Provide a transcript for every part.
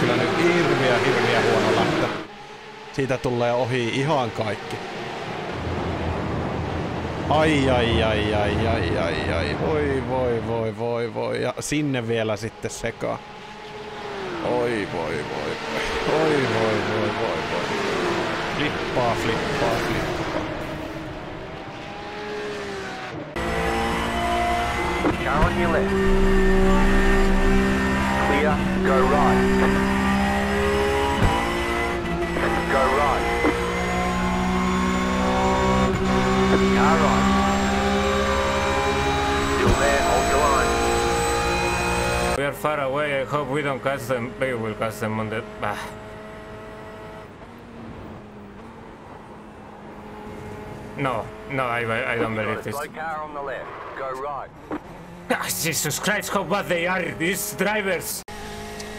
kyllä nyt hirviä, hirviä huono lähtö. Siitä tulee ohi ihan kaikki. Ai, ai, ai, ai, ai, ai, ai, voi, voi, voi, voi, voi. Ja sinne vielä sitten sekaan. Oi, voi, voi, voi. Oi, voi, voi, voi, voi. Flippaa, flippaa, flippaa. Your left. Clear, go right. Far away. I hope we don't catch them. They will catch them on the. Ah. No, no, I, I don't believe this. slow car on the left. Go right. Ah, Jesus Christ, how bad they are, these drivers!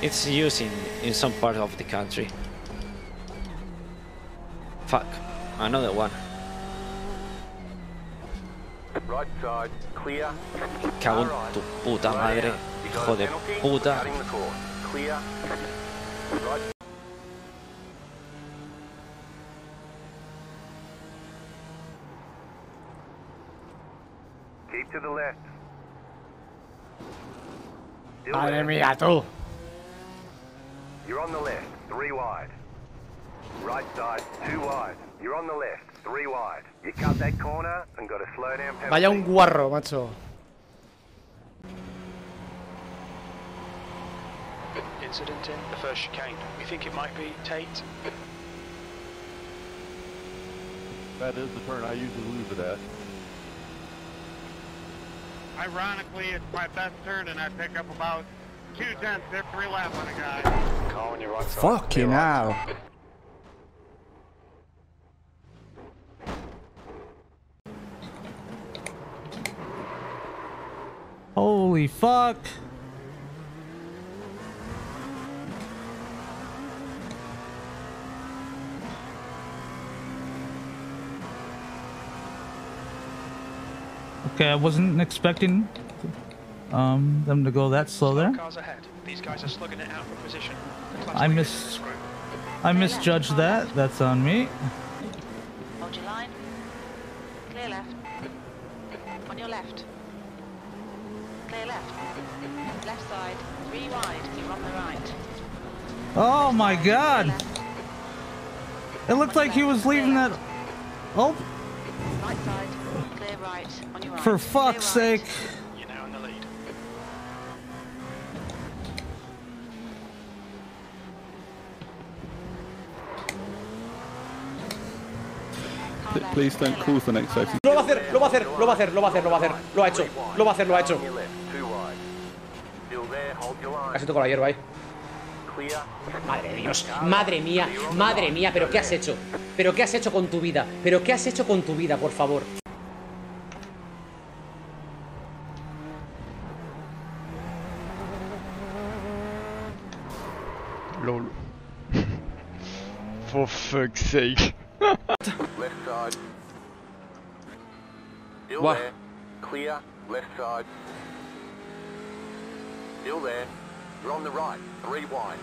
It's used in, in some part of the country. Fuck. Another one. Right side, clear. Cago en tu puta Slow madre. Down. You got Hijo a de puta. Cutting the course. Clear. Right. Keep to the left. Still Madre there. mía, tú. You're on the left, three wide. Right side, two wide. You're on the left, three wide. You cut that corner and got a slow down penalty. Vaya un guarro, macho. Incident in the first chicane. We think it might be Tate. That is the turn I usually lose it at. Ironically, it's my best turn, and I pick up about two tenths every lap on a guy. Car on your right. Fucking hell. Holy fuck. Okay, I wasn't expecting um, them to go that slow there. Cars ahead. These guys are slugging it out for position. The class I leaders miss- in this group. I misjudged that. That's on me. Hold your line. Clear left. On your left. Clear left. Left side. Three wide. You're on the right. Oh my god. It looked like he was leaving that. Oh, Right side. Clear right. On your right. for fuck's right. sake. You're now in the lead. Please don't cause the next safety. Lo va a hacer, lo va a hacer, lo va a hacer, lo va a hacer, lo va a hacer. Lo ha hecho, lo va a hacer, lo ha hecho. Casi toco la hierba ahí. Madre de Dios, madre mía, madre mía, pero ¿qué has hecho? ¿Pero qué has hecho con tu vida? ¿Pero qué has hecho con tu vida, por favor? Lol. For fuck's sake. Left side. Still What? there. Clear. Left side. Still there. You're on the right. Three wide.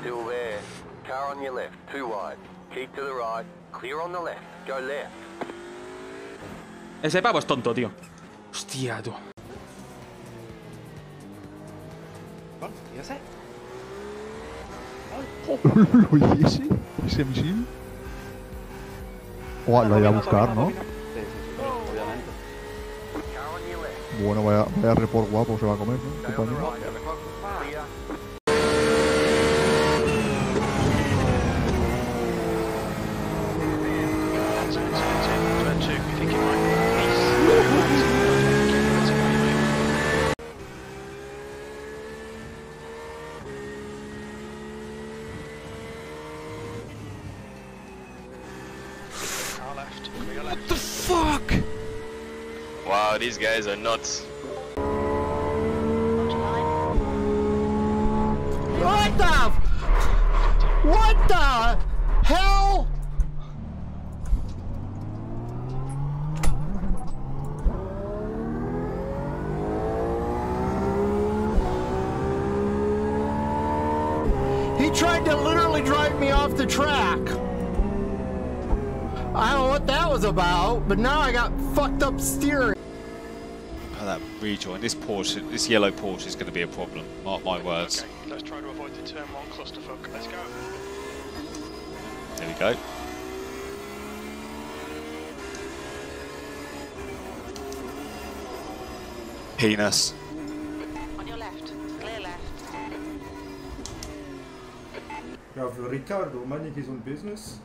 Still there. Car on your left. Two wide. Keep to the right. Clear on the left. Go left. Ese pavo es tonto, tío. Hostia, tú. ¿Y ese? ¿Ese misil? Oh, lo voy a buscar, ¿no? Bueno, vaya, vaya report guapo se va a comer, ¿no? Compañero. Left. Clear left. Fuck! Wow, these guys are nuts. Hold your line. What the? What the hell? I don't know what that was about, but now I got fucked up steering. Oh, that rejoin. This Porsche, this yellow Porsche is going to be a problem. Mark my words. Okay, let's try to avoid the turn one clusterfuck. Let's go. There we go. Penis. On your left. Clear left. Yeah, have Ricardo minding his own business.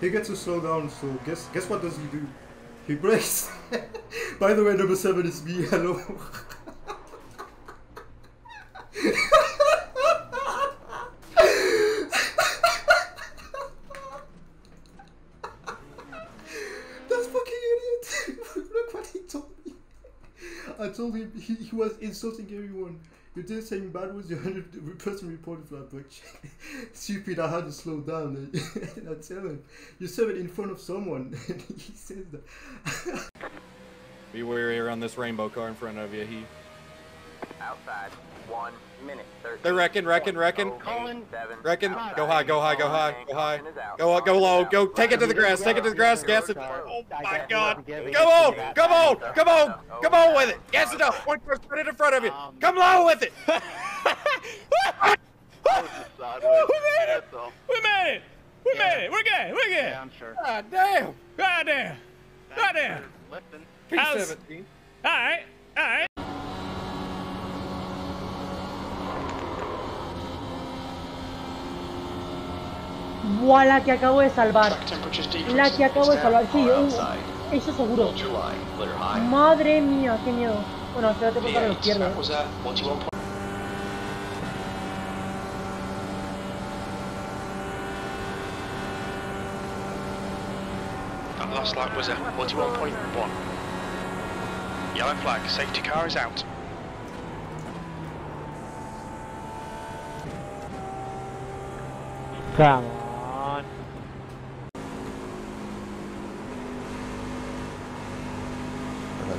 He gets to slow down, so guess guess what does he do? He brakes. By the way, number seven is me. Hello. That's fucking idiot. Look what he told me. I told him he, he was insulting everyone. You did saying bad words, your 100 person reported that brake. Stupid, I had to slow down. and I tell him, you said it in front of someone. And he says that. Be wary around this rainbow car in front of you. He. Outside. One minute. They're wrecking, wrecking, wrecking. Colin. Wrecking. Go high, go high, go high, go high. Go, go low. Go. Take it to the grass. Take it to the grass. Gas it. Oh my God. Come on. Come on. Come on. Come on with it. Gas it up. One person put it in front of you. Um, come low with it. We made it! We made it! We made it! We're good! We're good! Yeah, I'm sure. God damn. God damn! God damn! Lifting. How's- P17. Alright, alright. Buah, la que acabo de salvar. La que acabo de salvar. Sí, un- eso seguro. Madre mía, qué miedo. Bueno, espérate porque ahora los pierdo. ¿eh? That last lap was a 41.1. Yellow flag. Safety car is out. Come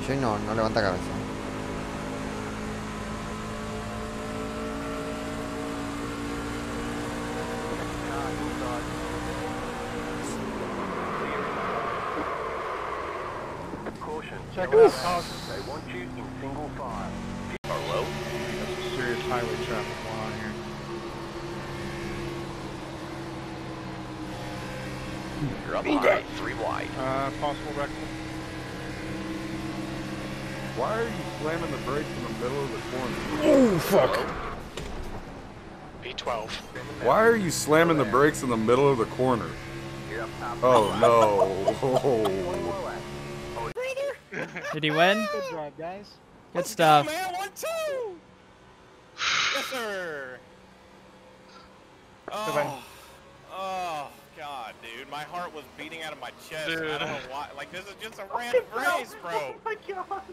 Joy no, no levanta cabeza. Caution. Check Yellow it out, cars. They want you in single file. Hello? Got serious highway traffic going on here. You're up high. Three wide. Uh, possible wreck. Why are you slamming the brakes in the middle of the corner? Oh, fuck. B12. Why are you slamming the brakes in the middle of the corner? Oh no. Did he win? Good drive, guys. Good stuff. Man, one, two! yes, sir! Oh, oh, God, dude. My heart was beating out of my chest. I don't know why. Like, this is just a random race, bro. Oh my god.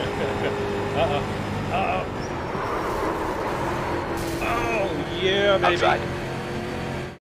Uh-oh. Uh-oh. Oh, yeah, baby. Outside.